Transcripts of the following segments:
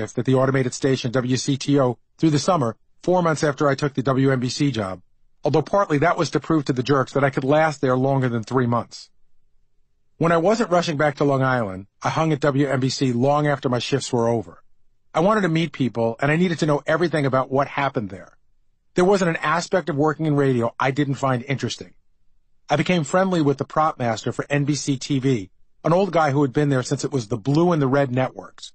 at the automated station WCTO through the summer, four months after I took the WNBC job, although partly that was to prove to the jerks that I could last there longer than three months. When I wasn't rushing back to Long Island, I hung at WNBC long after my shifts were over. I wanted to meet people, and I needed to know everything about what happened there. There wasn't an aspect of working in radio I didn't find interesting. I became friendly with the prop master for NBC TV, an old guy who had been there since it was the blue and the red networks.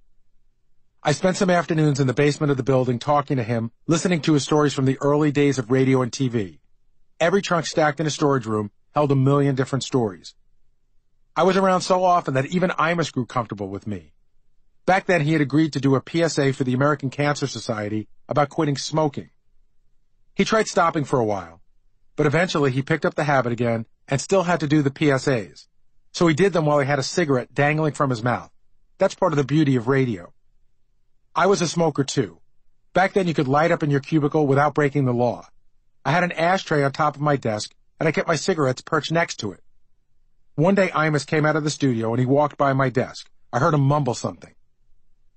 I spent some afternoons in the basement of the building talking to him, listening to his stories from the early days of radio and TV. Every trunk stacked in a storage room held a million different stories. I was around so often that even Imus grew comfortable with me. Back then he had agreed to do a PSA for the American Cancer Society about quitting smoking. He tried stopping for a while, but eventually he picked up the habit again and still had to do the PSAs. So he did them while he had a cigarette dangling from his mouth. That's part of the beauty of radio. I was a smoker too. Back then you could light up in your cubicle without breaking the law. I had an ashtray on top of my desk, and I kept my cigarettes perched next to it. One day Imus came out of the studio and he walked by my desk. I heard him mumble something.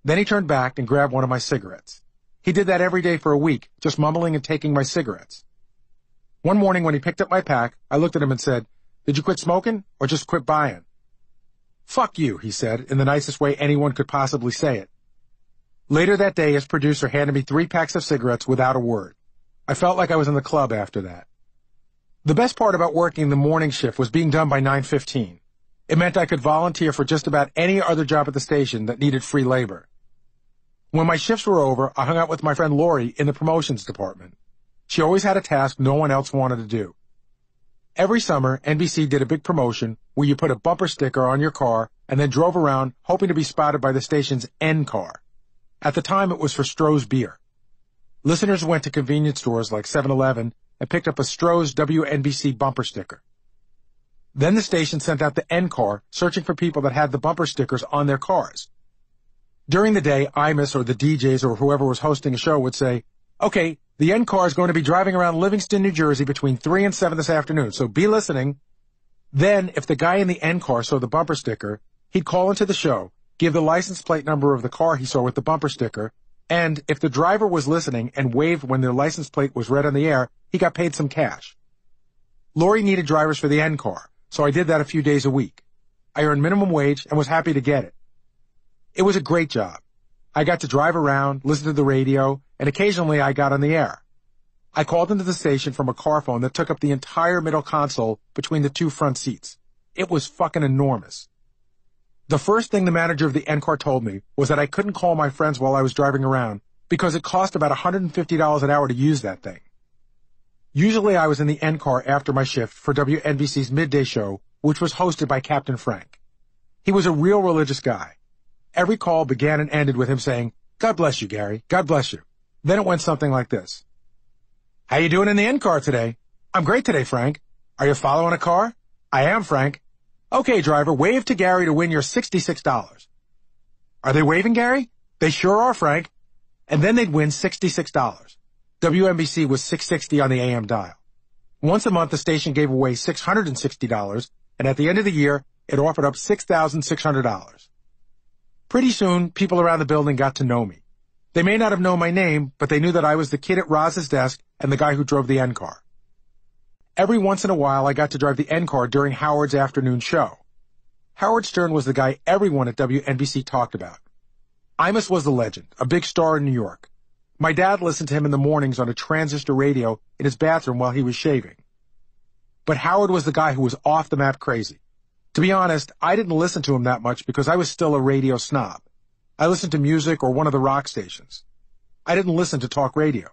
Then he turned back and grabbed one of my cigarettes. He did that every day for a week, just mumbling and taking my cigarettes. One morning when he picked up my pack, I looked at him and said, Did you quit smoking or just quit buying? Fuck you, he said, in the nicest way anyone could possibly say it. Later that day, his producer handed me three packs of cigarettes without a word. I felt like I was in the club after that. The best part about working the morning shift was being done by 9.15. It meant I could volunteer for just about any other job at the station that needed free labor. When my shifts were over, I hung out with my friend Lori in the promotions department. She always had a task no one else wanted to do. Every summer, NBC did a big promotion where you put a bumper sticker on your car and then drove around hoping to be spotted by the station's N car. At the time, it was for Stroh's beer. Listeners went to convenience stores like 7-Eleven and picked up a Stroh's WNBC bumper sticker. Then the station sent out the N car, searching for people that had the bumper stickers on their cars. During the day, Imus or the DJs or whoever was hosting a show would say, okay, the N car is going to be driving around Livingston, New Jersey between 3 and 7 this afternoon, so be listening. Then, if the guy in the N car saw the bumper sticker, he'd call into the show, give the license plate number of the car he saw with the bumper sticker, and if the driver was listening and waved when their license plate was read on the air, he got paid some cash. Lori needed drivers for the N car, so I did that a few days a week. I earned minimum wage and was happy to get it. It was a great job. I got to drive around, listen to the radio, and occasionally I got on the air. I called into the station from a car phone that took up the entire middle console between the two front seats. It was fucking enormous. The first thing the manager of the NCAR told me was that I couldn't call my friends while I was driving around because it cost about $150 an hour to use that thing. Usually I was in the NCAR after my shift for WNBC's midday show, which was hosted by Captain Frank. He was a real religious guy. Every call began and ended with him saying, God bless you, Gary. God bless you. Then it went something like this. How you doing in the NCAR today? I'm great today, Frank. Are you following a car? I am, Frank. Okay, driver, wave to Gary to win your $66. Are they waving, Gary? They sure are, Frank. And then they'd win $66. WNBC was 660 on the AM dial. Once a month, the station gave away $660, and at the end of the year, it offered up $6,600. Pretty soon, people around the building got to know me. They may not have known my name, but they knew that I was the kid at Roz's desk and the guy who drove the N car. Every once in a while, I got to drive the N car during Howard's afternoon show. Howard Stern was the guy everyone at WNBC talked about. Imus was the legend, a big star in New York. My dad listened to him in the mornings on a transistor radio in his bathroom while he was shaving. But Howard was the guy who was off the map crazy. To be honest, I didn't listen to him that much because I was still a radio snob. I listened to music or one of the rock stations. I didn't listen to talk radio.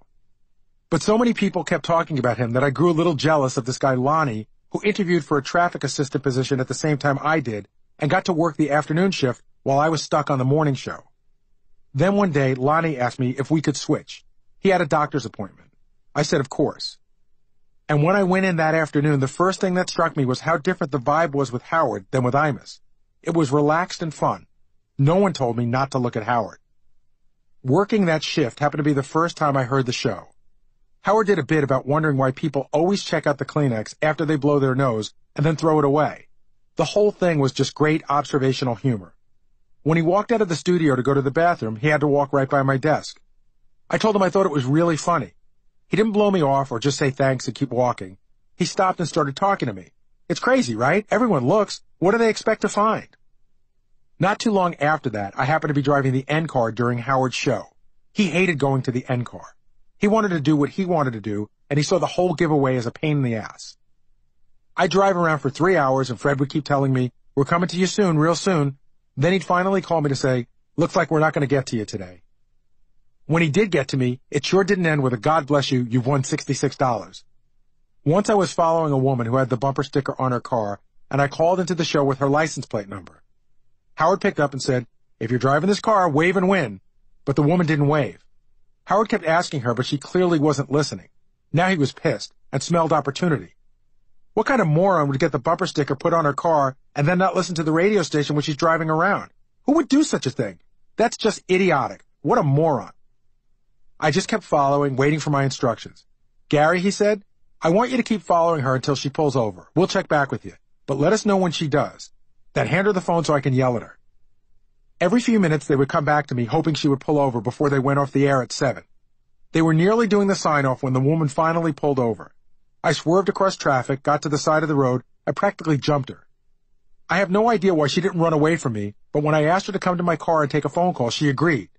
But so many people kept talking about him that I grew a little jealous of this guy Lonnie, who interviewed for a traffic assistant position at the same time I did, and got to work the afternoon shift while I was stuck on the morning show. Then one day, Lonnie asked me if we could switch. He had a doctor's appointment. I said, of course. And when I went in that afternoon, the first thing that struck me was how different the vibe was with Howard than with Imus. It was relaxed and fun. No one told me not to look at Howard. Working that shift happened to be the first time I heard the show. Howard did a bit about wondering why people always check out the Kleenex after they blow their nose and then throw it away. The whole thing was just great observational humor. When he walked out of the studio to go to the bathroom, he had to walk right by my desk. I told him I thought it was really funny. He didn't blow me off or just say thanks and keep walking. He stopped and started talking to me. It's crazy, right? Everyone looks. What do they expect to find? Not too long after that, I happened to be driving the N car during Howard's show. He hated going to the N car. He wanted to do what he wanted to do, and he saw the whole giveaway as a pain in the ass. I'd drive around for three hours, and Fred would keep telling me, we're coming to you soon, real soon. Then he'd finally call me to say, looks like we're not going to get to you today. When he did get to me, it sure didn't end with a God bless you, you've won $66. Once I was following a woman who had the bumper sticker on her car, and I called into the show with her license plate number. Howard picked up and said, if you're driving this car, wave and win. But the woman didn't wave. Howard kept asking her, but she clearly wasn't listening. Now he was pissed and smelled opportunity. What kind of moron would get the bumper sticker put on her car and then not listen to the radio station when she's driving around? Who would do such a thing? That's just idiotic. What a moron. I just kept following, waiting for my instructions. Gary, he said, I want you to keep following her until she pulls over. We'll check back with you. But let us know when she does. Then hand her the phone so I can yell at her. Every few minutes they would come back to me hoping she would pull over before they went off the air at 7. They were nearly doing the sign-off when the woman finally pulled over. I swerved across traffic, got to the side of the road, I practically jumped her. I have no idea why she didn't run away from me, but when I asked her to come to my car and take a phone call, she agreed.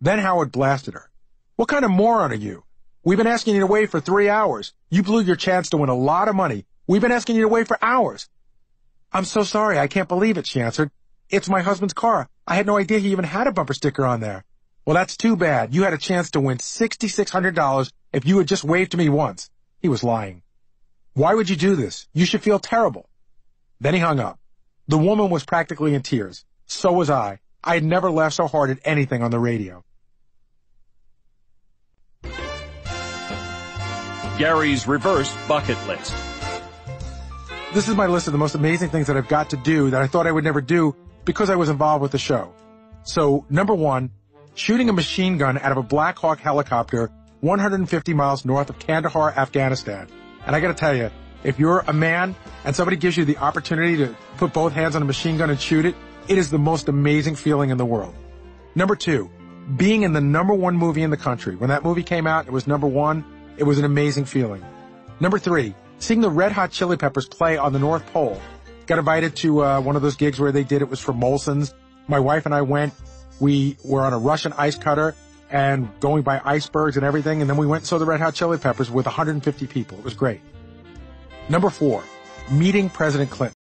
Then Howard blasted her. What kind of moron are you? We've been asking you to wait for three hours. You blew your chance to win a lot of money. We've been asking you to wait for hours. I'm so sorry. I can't believe it, she answered. It's my husband's car. I had no idea he even had a bumper sticker on there. Well, that's too bad. You had a chance to win $6,600 if you had just waved to me once. He was lying. Why would you do this? You should feel terrible. Then he hung up. The woman was practically in tears. So was I. I had never laughed so hard at anything on the radio. Gary's reverse bucket list. This is my list of the most amazing things that I've got to do that I thought I would never do because I was involved with the show. So, number one, shooting a machine gun out of a Black Hawk helicopter 150 miles north of Kandahar, Afghanistan. And I gotta tell you, if you're a man and somebody gives you the opportunity to put both hands on a machine gun and shoot it, it is the most amazing feeling in the world. Number two, being in the number one movie in the country. When that movie came out, it was number one. It was an amazing feeling. Number three, seeing the Red Hot Chili Peppers play on the North Pole. Got invited to uh, one of those gigs where they did it was for Molson's. My wife and I went. We were on a Russian ice cutter and going by icebergs and everything, and then we went and saw the Red Hot Chili Peppers with 150 people. It was great. Number four, meeting President Clinton.